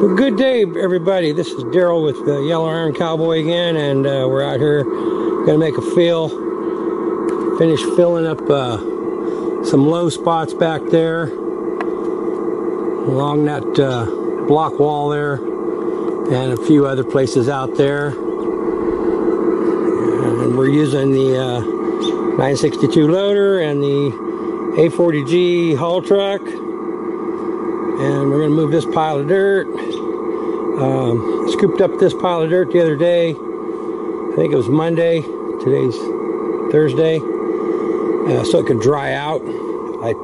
Well, good day, everybody. This is Daryl with the Yellow Iron Cowboy again, and uh, we're out here to make a fill. Finish filling up uh, some low spots back there along that uh, block wall there, and a few other places out there. And we're using the uh, 962 loader and the A40G haul truck and we're going to move this pile of dirt. Um, scooped up this pile of dirt the other day. I think it was Monday. Today's Thursday. Uh, so it could dry out. I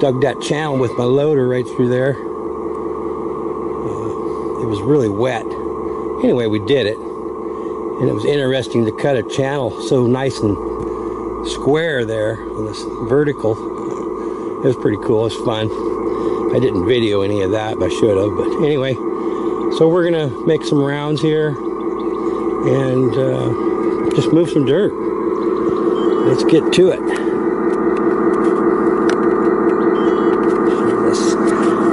dug that channel with my loader right through there. Uh, it was really wet. Anyway, we did it. And it was interesting to cut a channel so nice and square there on this vertical. It was pretty cool. It was fun. I didn't video any of that, I should have. But anyway, so we're gonna make some rounds here and uh, just move some dirt. Let's get to it.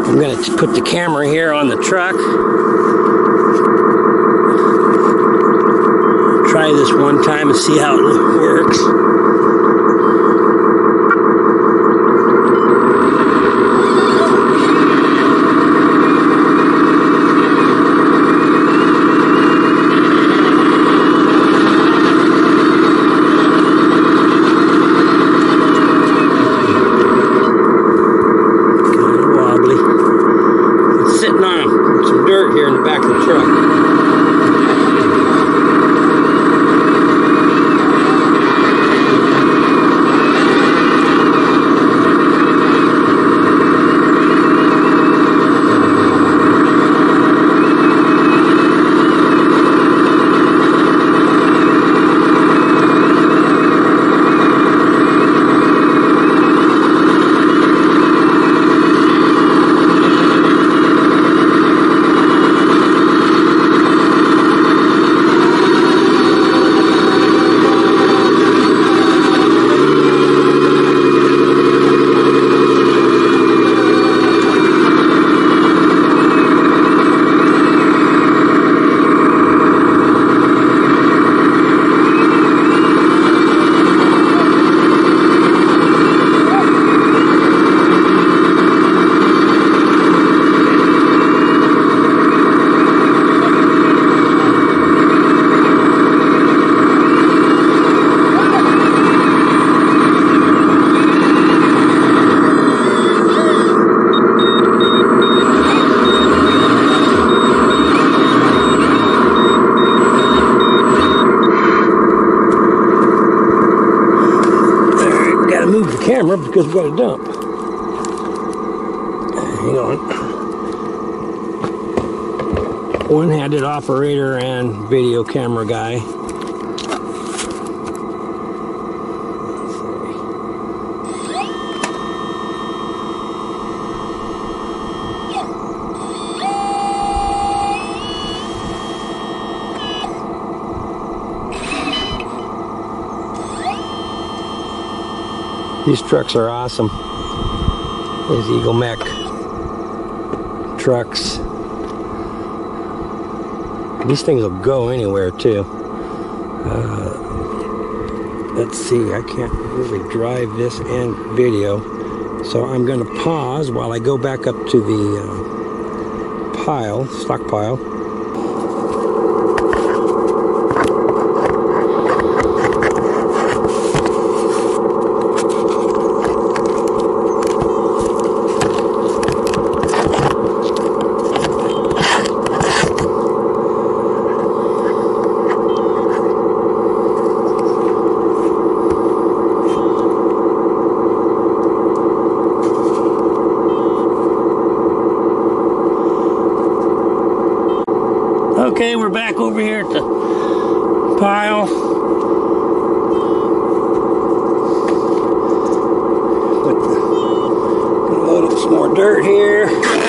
I'm gonna put the camera here on the truck. Try this one time and see how it works. Because we've got a dump. Hang on. One-handed operator and video camera guy. These trucks are awesome. These Eagle Mach trucks. These things will go anywhere too. Uh, let's see, I can't really drive this and video. So I'm going to pause while I go back up to the uh, pile, stockpile. Okay, we're back over here at the pile. Put the, load up some more dirt here.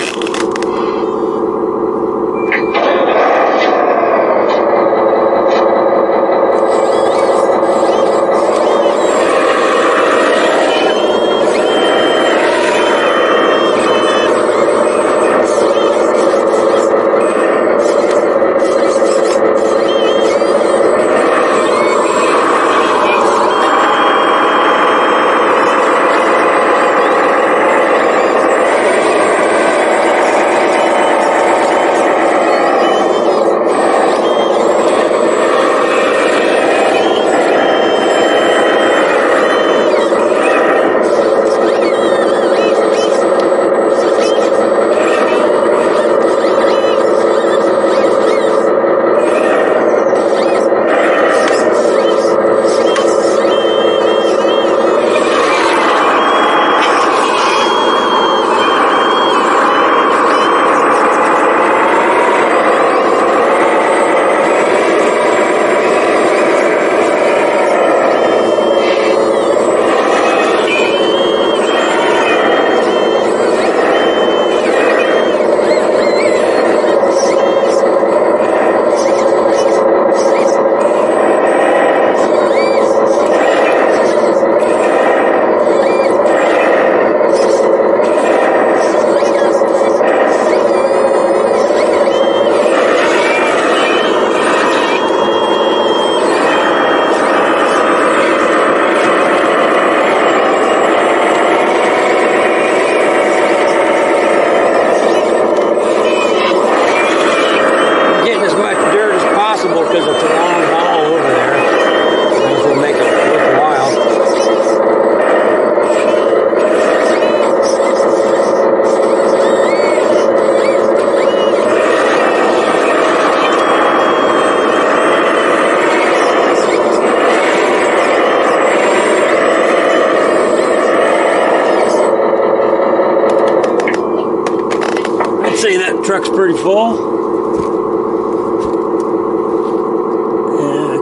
Truck's pretty full.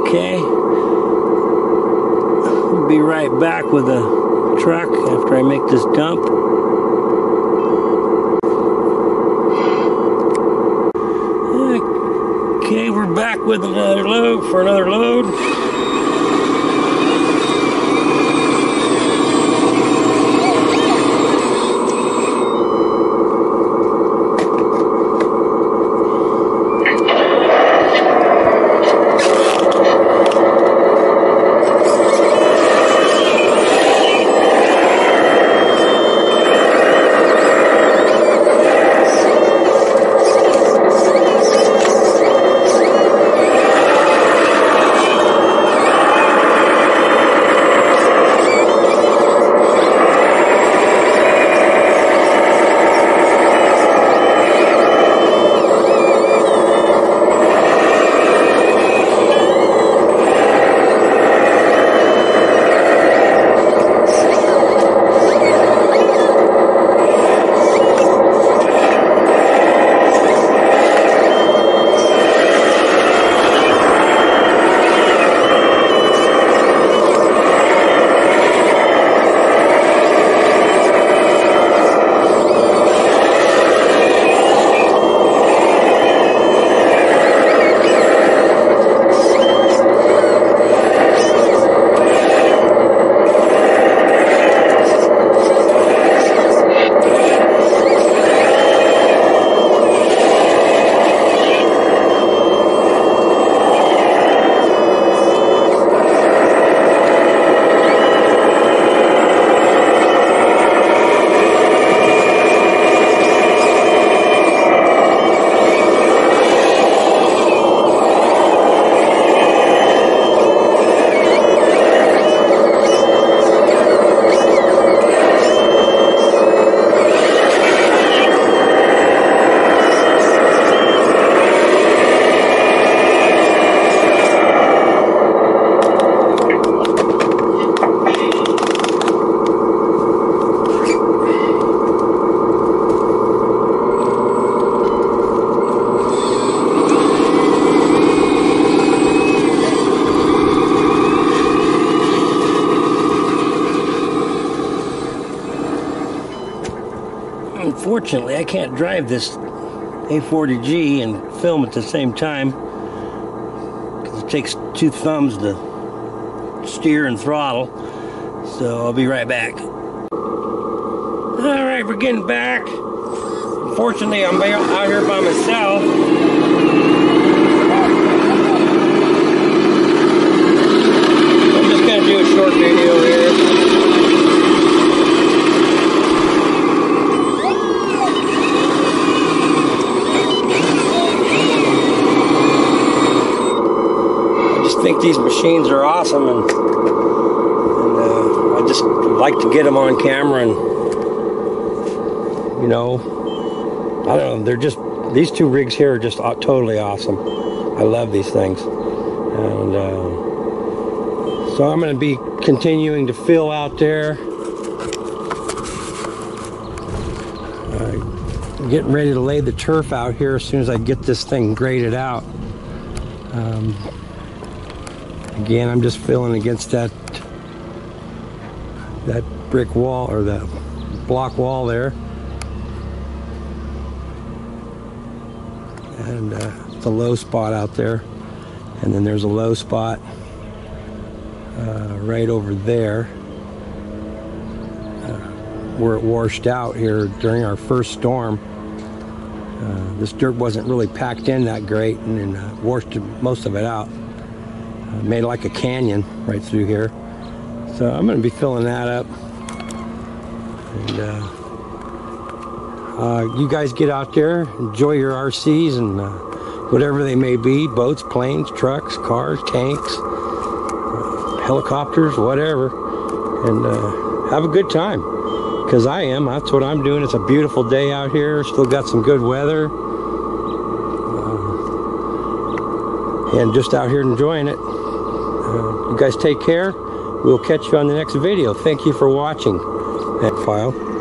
Okay. We'll be right back with the truck after I make this dump. Okay, we're back with another load for another load. Unfortunately, I can't drive this A40G and film at the same time because it takes two thumbs to steer and throttle. So I'll be right back. All right, we're getting back. Unfortunately, I'm out here by myself. I'm just going to do a short video here. think these machines are awesome, and, and uh, I just like to get them on camera, and you know, I don't know, they're just these two rigs here are just totally awesome. I love these things, and uh, so I'm going to be continuing to fill out there. Getting ready to lay the turf out here as soon as I get this thing graded out. Um, Again, I'm just filling against that that brick wall or that block wall there. And uh, a low spot out there. And then there's a low spot uh, right over there uh, where it washed out here during our first storm. Uh, this dirt wasn't really packed in that great and, and uh, washed most of it out made like a canyon right through here. So I'm going to be filling that up. And uh, uh, you guys get out there, enjoy your RCs and uh, whatever they may be, boats, planes, trucks, cars, tanks, uh, helicopters, whatever. And uh, have a good time. Because I am. That's what I'm doing. It's a beautiful day out here. Still got some good weather. Uh, and just out here enjoying it. You guys take care. We'll catch you on the next video. Thank you for watching that file.